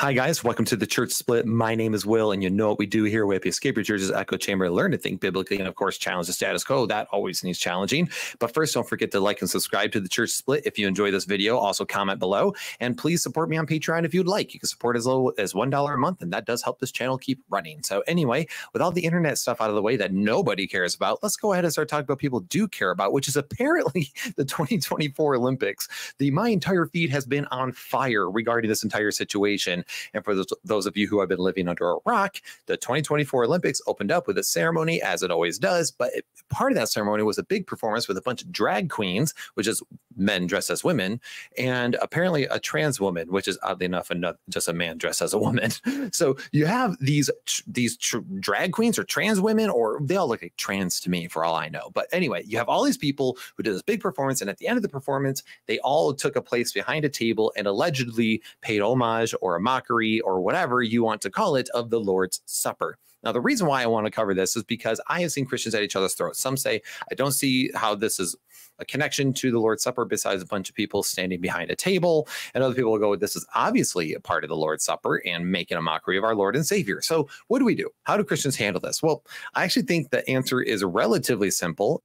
Hi, guys. Welcome to the Church Split. My name is Will, and you know what we do here. We have Escape Your Church's Echo Chamber, learn to think biblically, and of course, challenge the status quo. That always needs challenging. But first, don't forget to like and subscribe to the Church Split if you enjoy this video. Also, comment below, and please support me on Patreon if you'd like. You can support as low as $1 a month, and that does help this channel keep running. So, anyway, with all the internet stuff out of the way that nobody cares about, let's go ahead and start talking about people do care about, which is apparently the 2024 Olympics. The My entire feed has been on fire regarding this entire situation. And for those, of you who have been living under a rock, the 2024 Olympics opened up with a ceremony, as it always does. But it, part of that ceremony was a big performance with a bunch of drag queens, which is men dressed as women, and apparently a trans woman, which is oddly enough another, just a man dressed as a woman. So you have these these drag queens or trans women, or they all look like trans to me for all I know. But anyway, you have all these people who did this big performance, and at the end of the performance, they all took a place behind a table and allegedly paid homage or a mockery or whatever you want to call it of the Lord's Supper. Now, the reason why I want to cover this is because I have seen Christians at each other's throats. Some say, I don't see how this is a connection to the Lord's Supper besides a bunch of people standing behind a table. And other people will go, this is obviously a part of the Lord's Supper and making a mockery of our Lord and Savior. So, what do we do? How do Christians handle this? Well, I actually think the answer is relatively simple.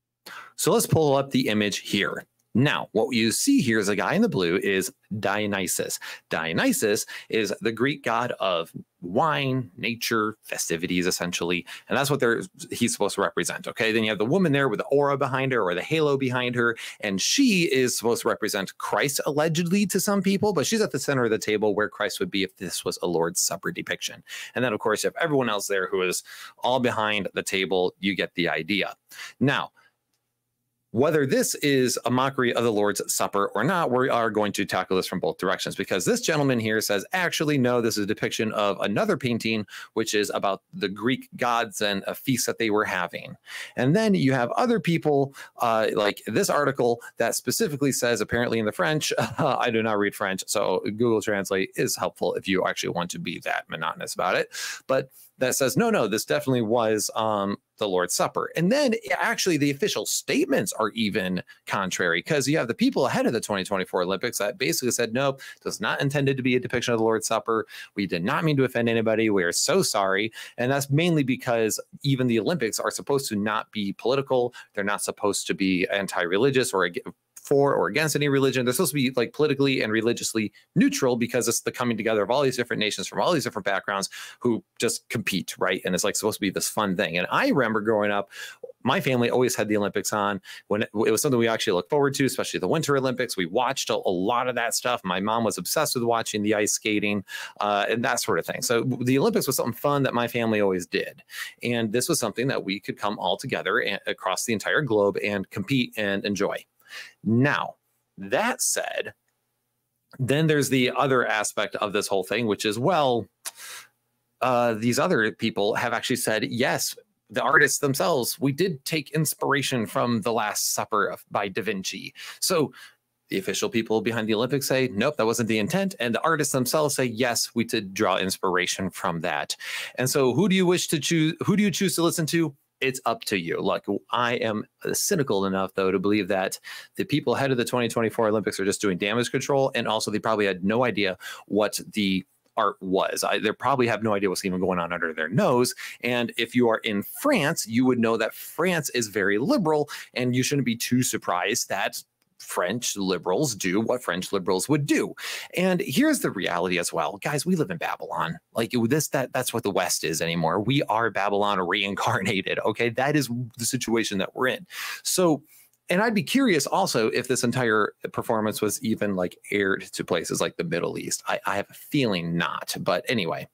So, let's pull up the image here. Now, what you see here is a guy in the blue is Dionysus. Dionysus is the Greek god of wine, nature, festivities, essentially, and that's what they're he's supposed to represent. Okay, then you have the woman there with the aura behind her or the halo behind her, and she is supposed to represent Christ allegedly to some people, but she's at the center of the table where Christ would be if this was a Lord's Supper depiction. And then, of course, you have everyone else there who is all behind the table. You get the idea. Now whether this is a mockery of the Lord's Supper or not, we are going to tackle this from both directions because this gentleman here says, actually, no, this is a depiction of another painting, which is about the Greek gods and a feast that they were having. And then you have other people, uh, like this article that specifically says, apparently in the French, uh, I do not read French, so Google Translate is helpful if you actually want to be that monotonous about it. But that says, no, no, this definitely was um, the Lord's Supper. And then eh, actually, the official statements are even contrary because you have the people ahead of the 2024 Olympics that basically said, nope, this is not intended to be a depiction of the Lord's Supper. We did not mean to offend anybody. We are so sorry. And that's mainly because even the Olympics are supposed to not be political, they're not supposed to be anti religious or for or against any religion. They're supposed to be like politically and religiously neutral because it's the coming together of all these different nations from all these different backgrounds who just compete, right? And it's like supposed to be this fun thing. And I remember growing up, my family always had the Olympics on when it, was something we actually looked forward to, especially the Winter Olympics. We watched a, a, lot of that stuff. My mom was obsessed with watching the ice skating uh, and that sort of thing. So the Olympics was something fun that my family always did. And this was something that we could come all together and, across the entire globe and compete and enjoy. Now, that said, then there's the other aspect of this whole thing, which is, well, uh, these other people have actually said, yes, the artists themselves, we did take inspiration from The Last Supper of, by Da Vinci. So the official people behind the Olympics say, nope, that wasn't the intent. And the artists themselves say, yes, we did draw inspiration from that. And so who do you wish to choose? Who do you choose to listen to? It's up to you. Like I am cynical enough though to believe that the people ahead of the 2024 Olympics are just doing damage control, and also they probably had no idea what the art was. I, they probably have no idea what's even going on under their nose. And if you are in France, you would know that France is very liberal, and you shouldn't be too surprised that French liberals do what French liberals would do. And here's the reality as well. Guys, we live in Babylon. Like this that that's what the West is anymore. We are Babylon reincarnated, okay? That is the situation that we're in. So and I'd be curious also if this entire performance was even like aired to places like the Middle East. I, I have a feeling not, but anyway.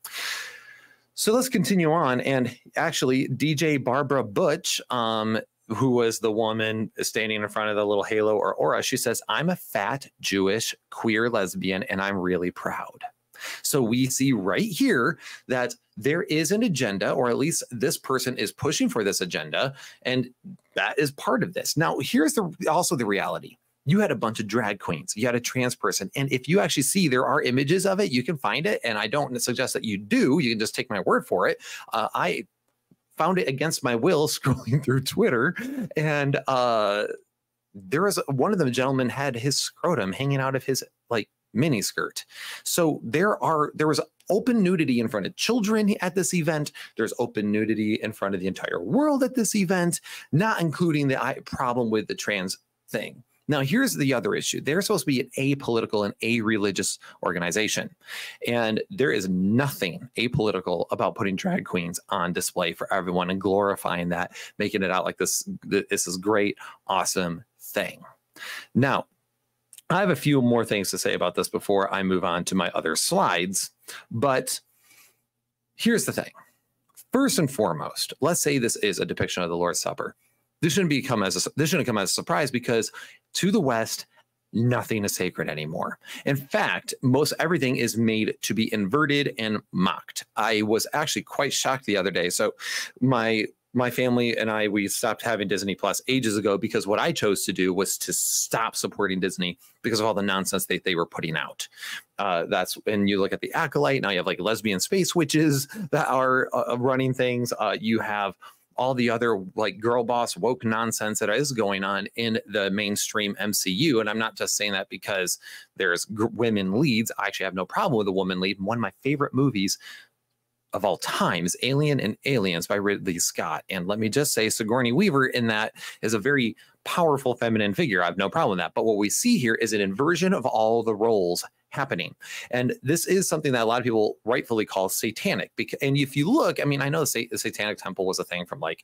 So let's continue on. And actually, DJ Barbara Butch um, who was the woman standing in front of the little halo or aura, she says, I'm a fat Jewish queer lesbian and I'm really proud. So we see right here that there is an agenda, or at least this person is pushing for this agenda, and that is part of this. Now, here's the also the reality. You had a bunch of drag queens, you had a trans person, and if you actually see there are images of it, you can find it. And I don't suggest that you do. You can just take my word for it. Uh, I found it against my will scrolling through Twitter, and uh, there was one of the gentlemen had his scrotum hanging out of his like mini skirt. So there are there was open nudity in front of children at this event. There's open nudity in front of the entire world at this event, not including the I problem with the trans thing. Now, here's the other issue. They're supposed to be an apolitical and a religious organization. And there is nothing apolitical about putting drag queens on display for everyone and glorifying that, making it out like this, this is great, awesome thing. Now, I have a few more things to say about this before I move on to my other slides. But here's the thing. First and foremost, let's say this is a depiction of the Lord's Supper. This shouldn't become as a, this shouldn't come as a surprise because to the west, nothing is sacred anymore. In fact, most everything is made to be inverted and mocked. I was actually quite shocked the other day. So my my family and I we stopped having Disney Plus ages ago because what I chose to do was to stop supporting Disney because of all the nonsense that they were putting out. Uh, that's when you look at the acolyte now you have like lesbian space witches that are uh, running things. Uh, you have all the other like girl boss woke nonsense that is going on in the mainstream MCU. And I'm not just saying that because there's women leads. I actually have no problem with a woman lead. One of my favorite movies of all times, Alien and Aliens by Ridley Scott. And let me just say, Sigourney Weaver in that is a very powerful feminine figure. I have no problem with that. But what we see here is an inversion of all the roles happening. And this is something that a lot of people rightfully call satanic. Because, and if you look, I mean, I know the, the Satanic Temple was a thing from like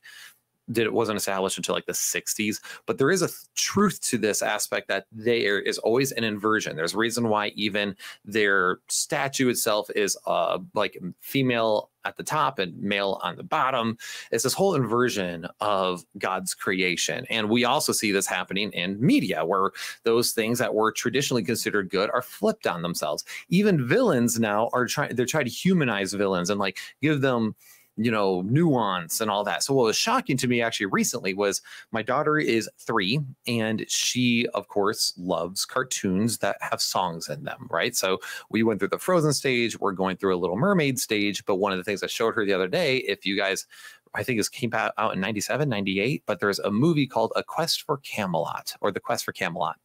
did it wasn't established until like the 60s but there is a truth to this aspect that there is always an inversion there's a reason why even their statue itself is uh like female at the top and male on the bottom. It's this whole inversion of God's creation. And we also see this happening in media where those things that were traditionally considered good are flipped on themselves. Even villains now are trying, they're trying to humanize villains and like give them you know, nuance and all that. So what was shocking to me actually recently was my daughter is three and she, of course, loves cartoons that have songs in them, right? So we went through the Frozen stage, we're going through a Little Mermaid stage, but one of the things I showed her the other day, if you guys I think it came out, out in 97, 98, but there's a movie called A Quest for Camelot or The Quest for Camelot.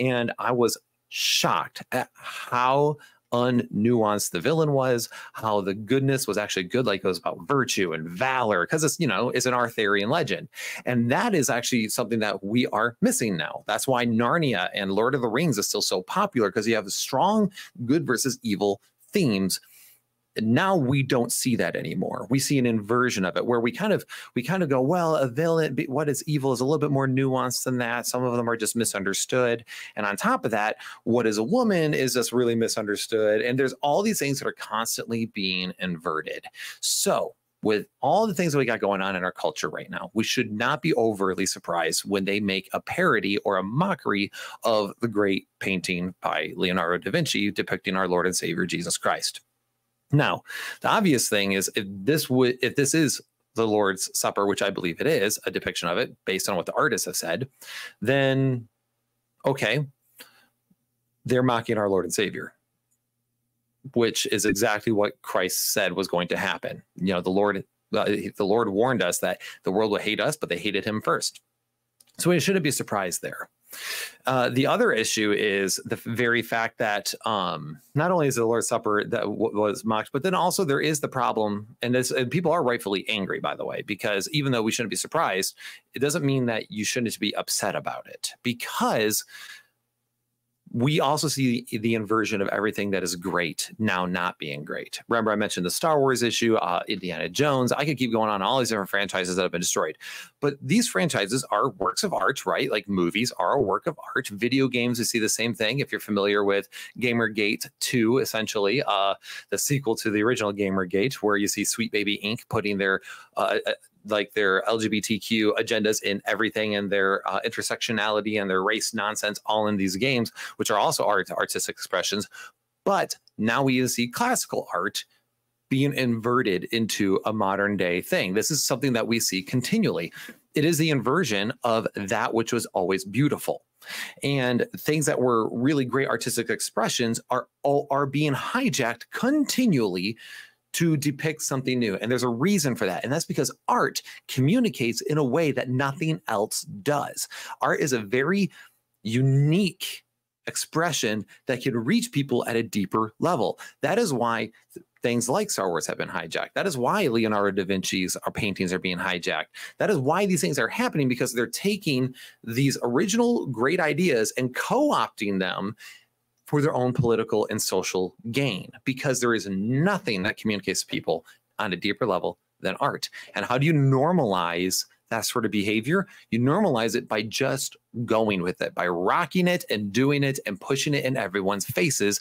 And I was shocked at how unnuanced the villain was, how the goodness was actually good, like it was about virtue and valor, because it's, you know, it's an Arthurian legend. And that is actually something that we are missing now. That's why Narnia and Lord of the Rings is still so popular, because you have strong good versus evil themes now we don't see that anymore. We see an inversion of it where we kind of we kind of go well a villain what is evil is a little bit more nuanced than that. Some of them are just misunderstood. And on top of that what is a woman is just really misunderstood. And there's all these things that are constantly being inverted. So with all the things that we got going on in our culture right now, we should not be overly surprised when they make a parody or a mockery of the great painting by Leonardo da Vinci depicting our Lord and Savior Jesus Christ. Now, the obvious thing is if this would if this is the Lord's Supper, which I believe it is, a depiction of it based on what the artists have said, then okay, they're mocking our Lord and Savior, which is exactly what Christ said was going to happen. You know, the Lord uh, the Lord warned us that the world would hate us, but they hated him first. So we shouldn't be surprised there. Uh, the other issue is the very fact that um, not only is the Lord's Supper that w- was mocked, but then also there is the problem, and, this, and people are rightfully angry, by the way, because even though we shouldn't be surprised, it doesn't mean that you shouldn't be upset about it because we also see the inversion of everything that is great now not being great. Remember, I mentioned the Star Wars issue, uh, Indiana Jones. I could keep going on all these different franchises that have been destroyed. But these franchises are works of art, right? Like movies are a work of art. Video games, we see the same thing. If you're familiar with Gamergate 2, essentially, uh, the sequel to the original Gamergate, where you see Sweet Baby Inc. putting their uh, uh like their LGBTQ agendas in everything and their uh, intersectionality and their race nonsense all in these games, which are also art artistic expressions. But now we see classical art being inverted into a modern day thing. This is something that we see continually. It is the inversion of that which was always beautiful. And things that were really great artistic expressions are all are being hijacked continually to depict something new. And there's a reason for that. And that's because art communicates in a way that nothing else does. Art is a very unique expression that can reach people at a deeper level. That is why things like Star Wars have been hijacked. That is why Leonardo da Vinci's uh, paintings are being hijacked. That is why these things are happening because they're taking these original great ideas and co-opting them for their own political and social gain because there is nothing that communicates to people on a deeper level than art. And how do you normalize that sort of behavior? You normalize it by just going with it, by rocking it and doing it and pushing it in everyone's faces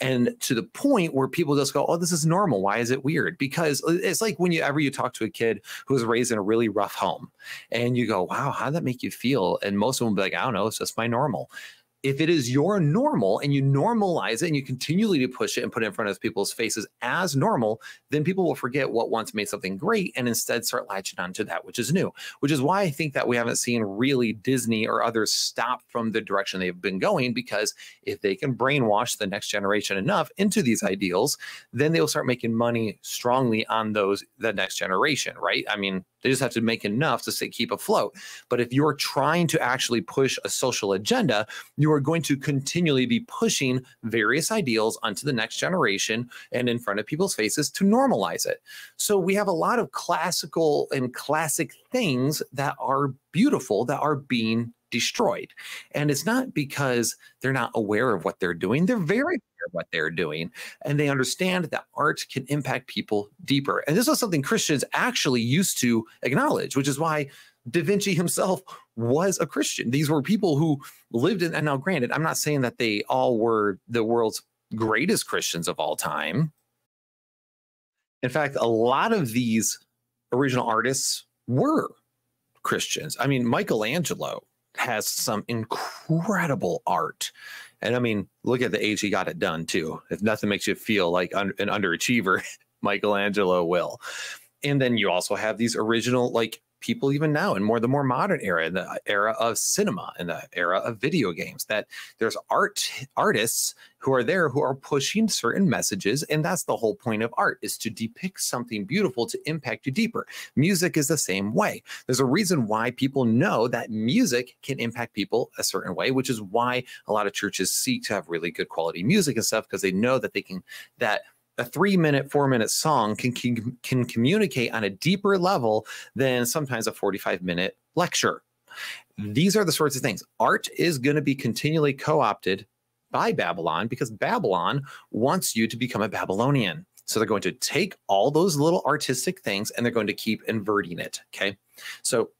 and to the point where people just go, "Oh, this is normal. Why is it weird?" Because it's like whenever you talk to a kid who was raised in a really rough home, and you go, "Wow, how did that make you feel?" And most of them will be like, "I don't know. It's just my normal." If it is your normal and you normalize it and you continually push it and put it in front of people's faces as normal, then people will forget what once made something great and instead start latching onto that which is new. Which is why I think that we haven't seen really Disney or others stop from the direction they've been going because if they can brainwash the next generation enough into these ideals, then they'll start making money strongly on those the next generation, right? I mean, they just have to make enough to say, keep afloat. But if you're trying to actually push a social agenda, you are going to continually be pushing various ideals onto the next generation and in front of people's faces to normalize it. So we have a lot of classical and classic things that are beautiful that are being destroyed. And it's not because they're not aware of what they're doing. They're very what they're doing and they understand that art can impact people deeper. And this was something christians actually used to acknowledge which is why da vinci himself was a christian. These were people who lived in and now granted i'm not saying that they all were the world's greatest christians of all time. In fact a lot of these original artists were christians. I mean michelangelo has some incredible art and I mean, look at the age he got it done too. If nothing makes you feel like un- an underachiever, Michelangelo will. And then you also have these original like people even now in more the more modern era in the uh, era of cinema in the era of video games that there's art artists who are there who are pushing certain messages and that's the whole point of art is to depict something beautiful to impact you deeper. Music is the same way. There's a reason why people know that music can impact people a certain way which is why a lot of churches seek to have really good quality music and stuff because they know that they can that a three minute, four minute song can, can, can communicate on a deeper level than sometimes a 45 minute lecture. These are the sorts of things. Art is going to be continually co opted by Babylon because Babylon wants you to become a Babylonian. So they're going to take all those little artistic things and they're going to keep inverting it. Okay. So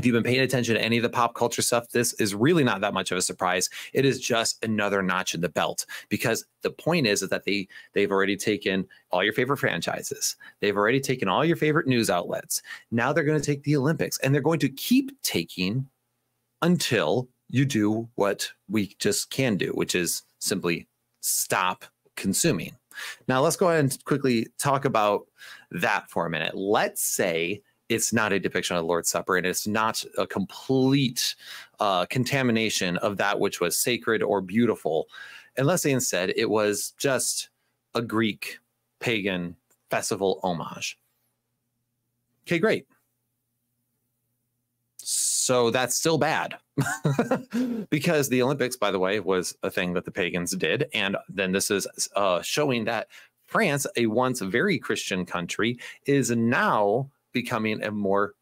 if you've been paying attention to any of the pop culture stuff, this is really not that much of a surprise. It is just another notch in the belt because the point is, is that they they've already taken all your favorite franchises. They've already taken all your favorite news outlets. Now they're going to take the Olympics and they're going to keep taking until you do what we just can do, which is simply stop consuming. Now let's go ahead and quickly talk about that for a minute. Let's say it's not a depiction of the Lord's Supper and it's not a complete uh, contamination of that which was sacred or beautiful, unless they instead it was just a Greek pagan festival homage. Okay, great. So that's still bad because the Olympics, by the way, was a thing that the pagans did. And then this is uh, showing that France, a once very Christian country, is now becoming a more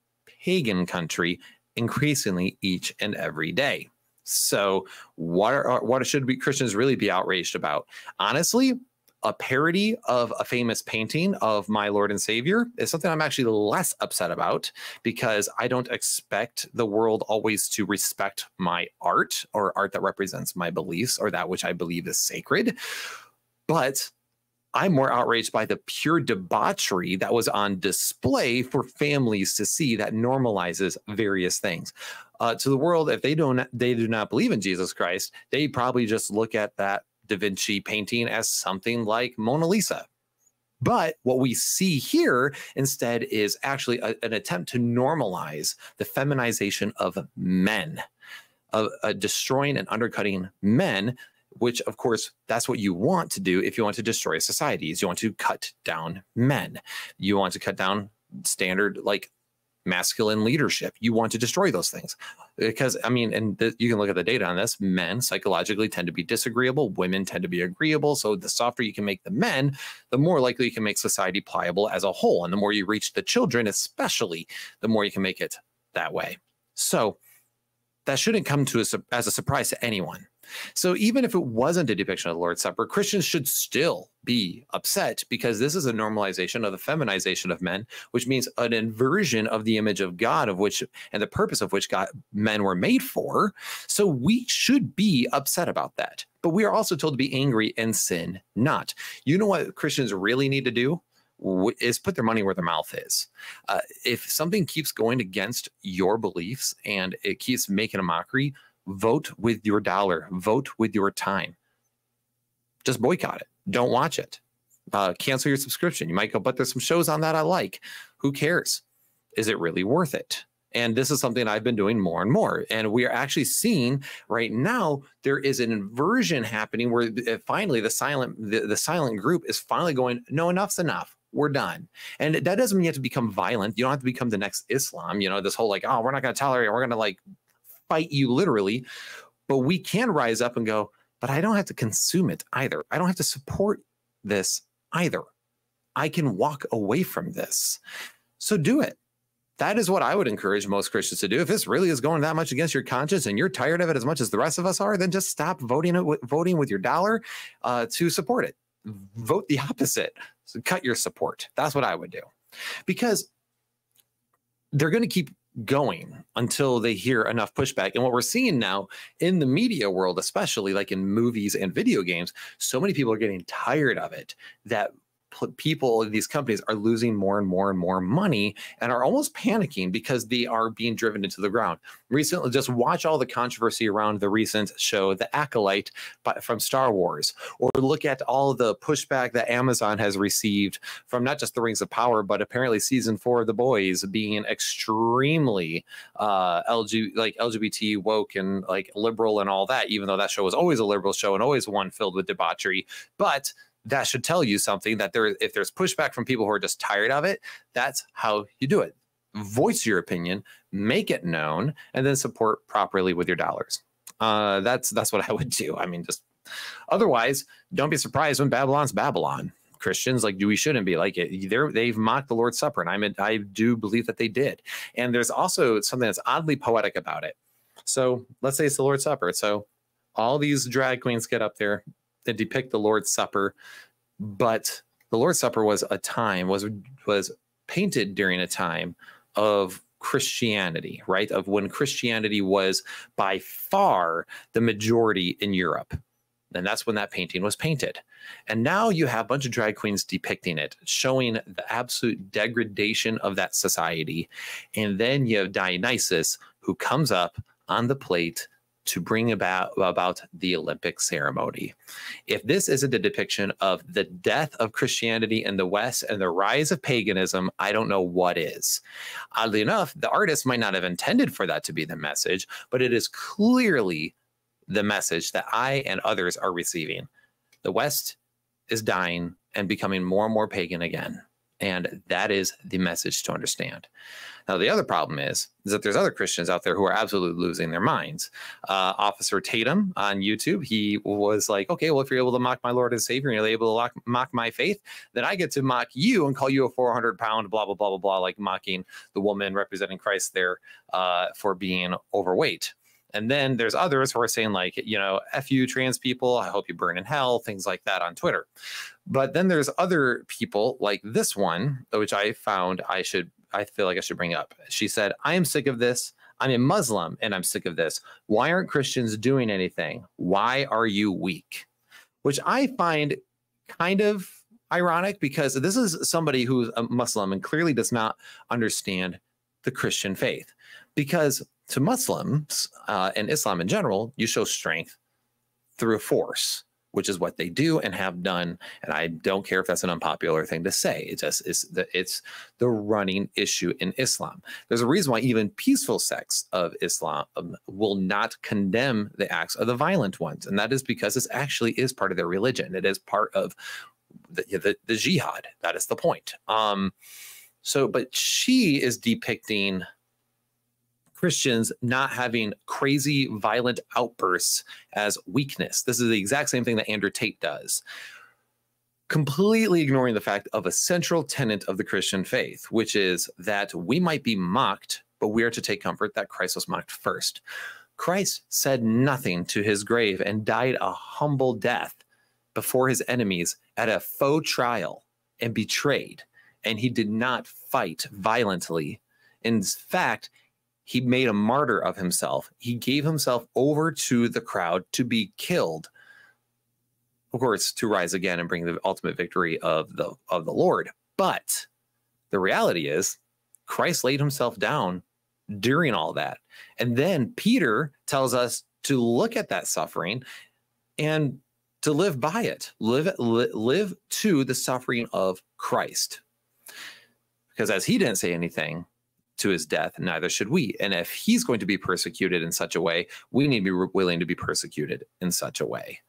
pagan country increasingly each and every day. So, what are, what should we Christians really be outraged about? Honestly, a parody of a famous painting of my Lord and Savior is something I'm actually less upset about because I don't expect the world always to respect my art or art that represents my beliefs or that which I believe is sacred. But I'm more outraged by the pure debauchery that was on display for families to see that normalizes various things. Uh, to the world, if they don't, they do not believe in Jesus Christ, they probably just look at that Da Vinci painting as something like Mona Lisa. But what we see here instead is actually a, an attempt to normalize the feminization of men, of uh, destroying and undercutting men which of course that's what you want to do if you want to destroy societies you want to cut down men you want to cut down standard like masculine leadership. You want to destroy those things because, I mean, and you can look at the data on this. Men psychologically tend to be disagreeable, women tend to be agreeable. So the softer you can make the men, the more likely you can make society pliable as a whole. And the more you reach the children, especially, the more you can make it that way. So that shouldn't come to us as a surprise to anyone. So even if it wasn't a depiction of the Lord's Supper, Christians should still be upset because this is a normalization of the feminization of men, which means an inversion of the image of God, of which and the purpose of which God men were made for. So we should be upset about that. But we are also told to be angry and sin not. You know what Christians really need to do? is put their money where their mouth is. Uh, if something keeps going against your beliefs and it keeps making a mockery, vote with your dollar, vote with your time. Just boycott it. Don't watch it. Uh, cancel your subscription. You might go, but there's some shows on that I like. Who cares? Is it really worth it? And this is something I've been doing more and more. And we are actually seeing right now there is an inversion happening where uh, finally the silent the, the silent group is finally going, no, enough's enough we're done. And that doesn't mean you have to become violent. You don't have to become the next Islam, you know, this whole like, oh, we're not going to tolerate, we're going to like fight you literally. But we can rise up and go, but I don't have to consume it either. I don't have to support this either. I can walk away from this. So do it. That is what I would encourage most Christians to do. If this really is going that much against your conscience and you're tired of it as much as the rest of us are, then just stop voting it, voting with your dollar uh, to support it. Vote the opposite. So cut your support. That's what I would do, because they're going to keep going until they hear enough pushback. And what we're seeing now in the media world, especially like in movies and video games, so many people are getting tired of it that people in these companies are losing more and more and more money and are almost panicking because they are being driven into the ground. Recently just watch all the controversy around the recent show the acolyte from star wars or look at all the pushback that amazon has received from not just the rings of power but apparently season four of the boys being extremely uh lg like lgbt woke and like liberal and all that even though that show was always a liberal show and always one filled with debauchery. But that should tell you something that there if there's pushback from people who are just tired of it that's how you do it voice your opinion make it known and then support properly with your dollars uh, that's that's what i would do i mean just otherwise don't be surprised when babylon's babylon Christians like do we shouldn't be like it. They're, they've mocked the Lord's Supper, and I I do believe that they did. And there's also something that's oddly poetic about it. So let's say it's the Lord's Supper. So all these drag queens get up there, that depict the Lord's Supper, but the Lord's Supper was a time was was painted during a time of Christianity, right? Of when Christianity was by far the majority in Europe. And that's when that painting was painted. And now you have a bunch of drag queens depicting it, showing the absolute degradation of that society. And then you have Dionysus who comes up on the plate to bring about about the Olympic ceremony. If this isn't a depiction of the death of Christianity in the West and the rise of paganism, I don't know what is. Oddly enough, the artist might not have intended for that to be the message, but it is clearly the message that I and others are receiving. The West is dying and becoming more and more pagan again. And that is the message to understand. Now, the other problem is, is that there's other Christians out there who are absolutely losing their minds. Uh, Officer Tatum on YouTube, he was like, okay, well, if you're able to mock my Lord and Savior and you're able to lock, mock my faith, then I get to mock you and call you a 400 pound, blah, blah, blah, blah, blah, like mocking the woman representing Christ there uh, for being overweight. And then there's others who are saying, like, you know, F you trans people, I hope you burn in hell, things like that on Twitter. But then there's other people like this one, which I found I should, I feel like I should bring up. She said, I am sick of this. I'm a Muslim and I'm sick of this. Why aren't Christians doing anything? Why are you weak? Which I find kind of ironic because this is somebody who's a Muslim and clearly does not understand the Christian faith. Because to Muslims uh, and Islam in general, you show strength through force, which is what they do and have done. And I don't care if that's an unpopular thing to say. It just is the it's the running issue in Islam. There's a reason why even peaceful sects of Islam um, will not condemn the acts of the violent ones, and that is because this actually is part of their religion. It is part of the, the, the jihad. That is the point. Um, So, but she is depicting Christians not having crazy, violent outbursts as weakness. This is the exact same thing that Andrew Tate does, completely ignoring the fact of a central tenet of the Christian faith, which is that we might be mocked, but we are to take comfort that Christ was mocked first. Christ said nothing to his grave and died a humble death before his enemies at a faux trial and betrayed. And he did not fight violently. In fact, he made a martyr of himself. He gave himself over to the crowd to be killed. Of course, to rise again and bring the ultimate victory of the of the Lord. But the reality is Christ laid himself down during all that. And then Peter tells us to look at that suffering and to live by it, live, live to the suffering of Christ. Because as he didn't say anything, to his death, neither should we. And if he's going to be persecuted in such a way, we need to be willing to be persecuted in such a way.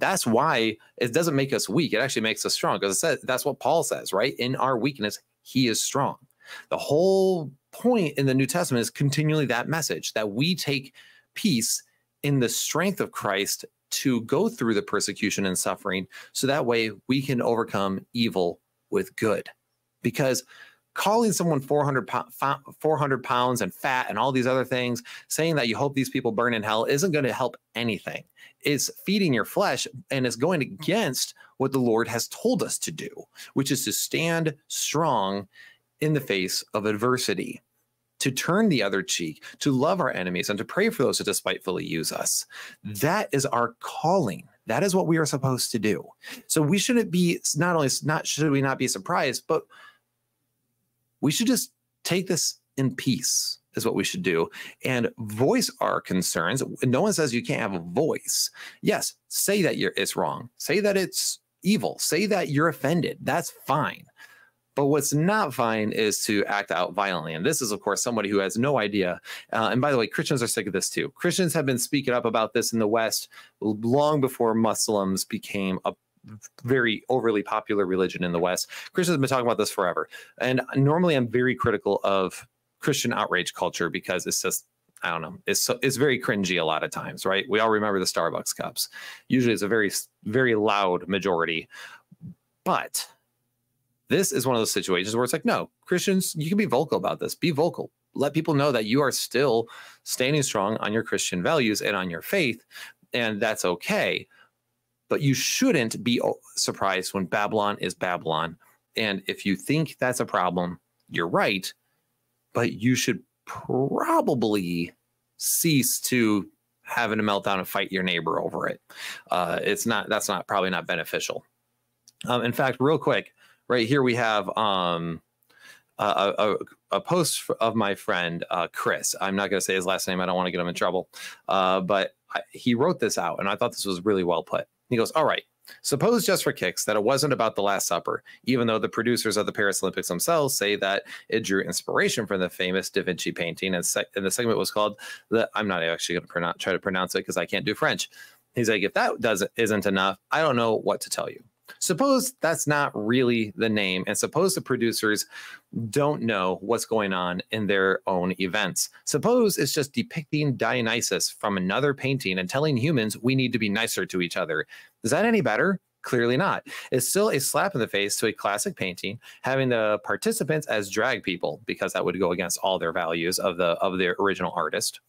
That's why it doesn't make us weak. It actually makes us strong because says that's what Paul says, right? In our weakness, he is strong. The whole point in the New Testament is continually that message that we take peace in the strength of Christ to go through the persecution and suffering so that way we can overcome evil with good. Because calling someone 400, 400 pounds and fat and all these other things, saying that you hope these people burn in hell isn't going to help anything. It's feeding your flesh and it's going against what the Lord has told us to do, which is to stand strong in the face of adversity, to turn the other cheek, to love our enemies, and to pray for those who despitefully use us. That is our calling. That is what we are supposed to do. So we shouldn't be not only not should we not be surprised, but we should just take this in peace is what we should do. And voice our concerns. No one says you can't have a voice. Yes say that you're it's wrong. Say that it's evil. Say that you're offended. That's fine. But what's not fine is to act out violently. And this is, of course, somebody who has no idea. Uh, and by the way, Christians are sick of this too. Christians have been speaking up about this in the West long before Muslims became a very overly popular religion in the West. Christians have been talking about this forever. And normally I'm very critical of Christian outrage culture because it's just I don't know. It's so, it's very cringy a lot of times, right? We all remember the Starbucks cups. Usually, it's a very very loud majority, but this is one of those situations where it's like, no, Christians, you can be vocal about this. Be vocal. Let people know that you are still standing strong on your Christian values and on your faith, and that's okay. But you shouldn't be surprised when Babylon is Babylon. And if you think that's a problem, you're right. But you should probably cease to having a meltdown and fight your neighbor over it. Uh, it's not that's not probably not beneficial. Um, in fact, real quick, right here we have um, a, a, a, post of my friend uh, Chris. I'm not going to say his last name. I don't want to get him in trouble. Uh, but I, he wrote this out, and I thought this was really well put. He goes, All right, suppose just for kicks that it wasn't about the Last Supper, even though the producers of the Paris Olympics themselves say that it drew inspiration from the famous Da Vinci painting. And, se- and the segment was called the, I'm not actually going to try to pronounce it because I can't do French. He's like, if that doesn't isn't enough, I don't know what to tell you. Suppose that's not really the name, and suppose the producers don't know what's going on in their own events. Suppose it's just depicting Dionysus from another painting and telling humans we need to be nicer to each other. Is that any better? Clearly not. It's still a slap in the face to a classic painting, having the participants as drag people, because that would go against all their values of the of the original artist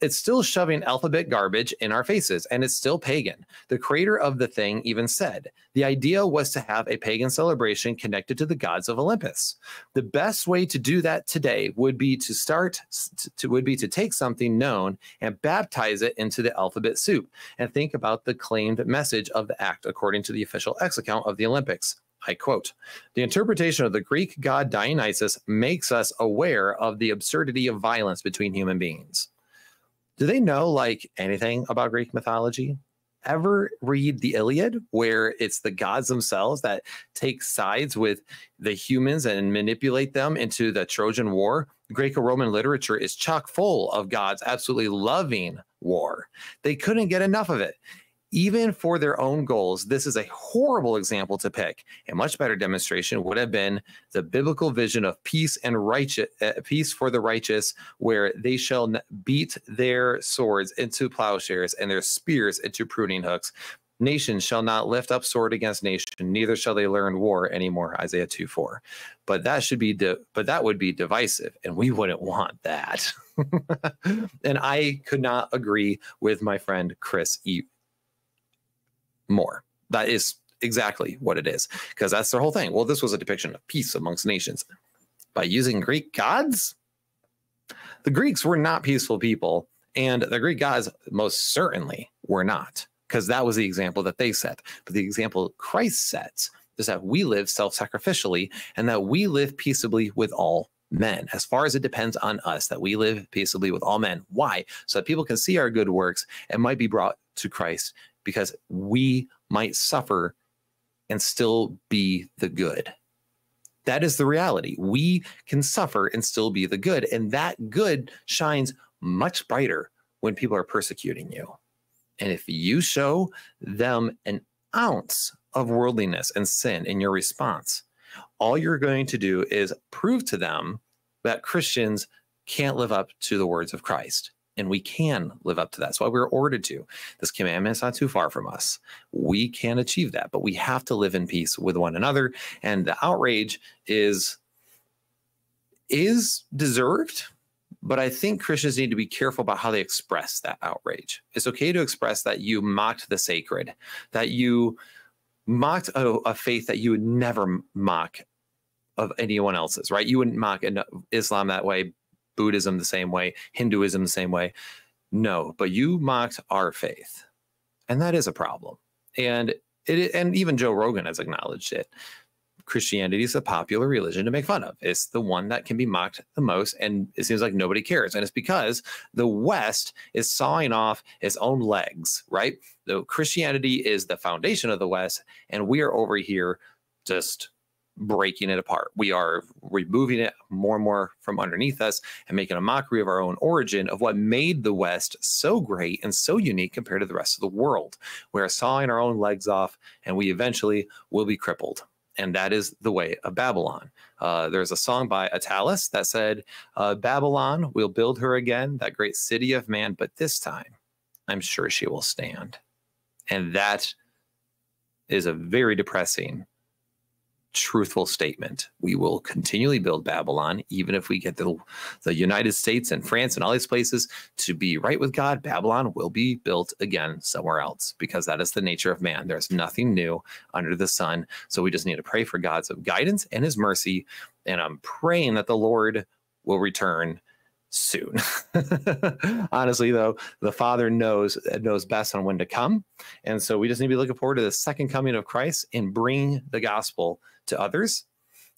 it's still shoving alphabet garbage in our faces and it's still pagan. The creator of the thing even said the idea was to have a pagan celebration connected to the gods of Olympus. The best way to do that today would be to start to, would be to take something known and baptize it into the alphabet soup and think about the claimed message of the act according to the official X account of the Olympics. I quote, the interpretation of the Greek god Dionysus makes us aware of the absurdity of violence between human beings do they know like anything about Greek mythology? Ever read the Iliad, where it's the gods themselves that take sides with the humans and manipulate them into the Trojan War? Greco Roman literature is chock full of gods absolutely loving war. They couldn't get enough of it. Even for their own goals, this is a horrible example to pick. A much better demonstration would have been the biblical vision of peace and righteous uh, peace for the righteous, where they shall beat their swords into plowshares and their spears into pruning hooks. Nation shall not lift up sword against nation, neither shall they learn war anymore. Isaiah 2 4. But that should be, but that would be divisive, and we wouldn't want that. and I could not agree with my friend Chris E. more. That is exactly what it is, because that's their whole thing. Well, this was a depiction of peace amongst nations by using Greek gods. The Greeks were not peaceful people, and the Greek gods most certainly were not because that was the example that they set. But the example Christ sets is that we live self sacrificially and that we live peaceably with all men, as far as it depends on us, that we live peaceably with all men. Why? So that people can see our good works and might be brought to Christ because we might suffer and still be the good. That is the reality. We can suffer and still be the good. And that good shines much brighter when people are persecuting you. And if you show them an ounce of worldliness and sin in your response, all you're going to do is prove to them that Christians can't live up to the words of Christ. And we can live up to that. That's why we're ordered to. This commandment is not too far from us. We can achieve that, but we have to live in peace with one another. And the outrage is is deserved but I think Christians need to be careful about how they express that outrage. It's okay to express that you mocked the sacred, that you mocked a, a faith that you would never mock of anyone else's, right? You wouldn't mock Islam that way, Buddhism the same way, Hinduism the same way. No, but you mocked our faith. And that is a problem. And it, and even Joe Rogan has acknowledged it. Christianity is a popular religion to make fun of. It's the one that can be mocked the most, and it seems like nobody cares. And it's because the West is sawing off its own legs, right? The Christianity is the foundation of the West, and we are over here just breaking it apart. We are removing it more and more from underneath us and making a mockery of our own origin of what made the West so great and so unique compared to the rest of the world. We are sawing our own legs off, and we eventually will be crippled and that is the way of Babylon. Uh, there's a song by Attalus that said, uh, Babylon, we'll build her again, that great city of man, but this time I'm sure she will stand. And that is a very depressing truthful statement. We will continually build Babylon, even if we get the, the United States and France and all these places to be right with God. Babylon will be built again somewhere else because that is the nature of man. There's nothing new under the sun. So we just need to pray for God's guidance and his mercy. And I'm praying that the Lord will return soon. Honestly, though, the Father knows knows best on when to come, and so we just need to be looking forward to the second coming of Christ and bring the gospel to others.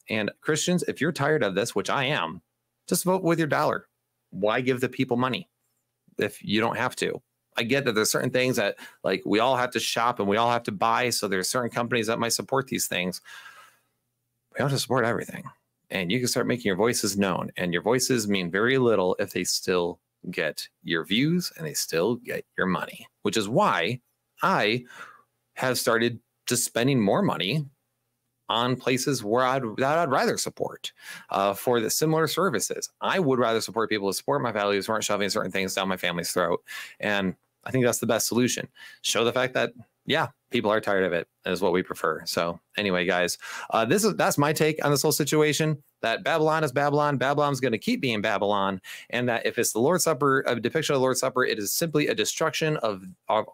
And Christians, if you're tired of this, which I am, just vote with your dollar. Why give the people money if you don't have to? I get that there's certain things that like we all have to shop and we all have to buy. So there's certain companies that might support these things. We don't have to support everything and you can start making your voices known. And your voices mean very little if they still get your views and they still get your money, which is why I have started just spending more money on places where I'd that I'd rather support uh, for the similar services. I would rather support people to support my values, who aren't shoving certain things down my family's throat, and I think that's the best solution. Show the fact that yeah, people are tired of it is what we prefer. So anyway, guys, uh, this is that's my take on this whole situation. That Babylon is Babylon. Babylon's going to keep being Babylon, and that if it's the Lord's Supper, a depiction of the Lord's Supper, it is simply a destruction of, of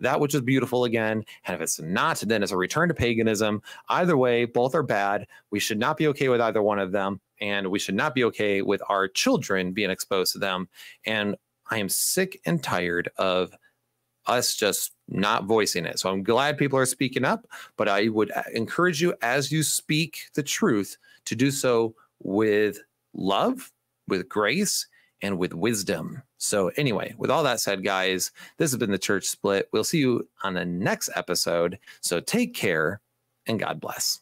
that which is beautiful again. And if it's not, then it's a return to paganism. Either way, both are bad. We should not be okay with either one of them, and we should not be okay with our children being exposed to them. And I am sick and tired of us just not voicing it. So I'm glad people are speaking up, but I would uh, encourage you as you speak the truth to do so with love, with grace, and with wisdom. So, anyway, with all that said, guys, this has been the church split. We'll see you on the next episode. So, take care and God bless.